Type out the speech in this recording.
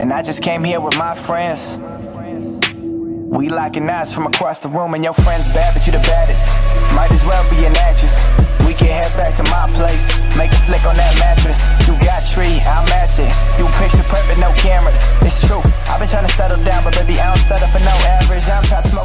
And I just came here with my friends. We locking eyes from across the room, and your friend's bad, but you the baddest. Might as well be an actress. We can head back to my place, make a flick on that mattress. You got tree, I match it. You picture perfect, no cameras. It's true. I've been trying to settle down, but baby, I don't up for no average. I'm trying to smoke.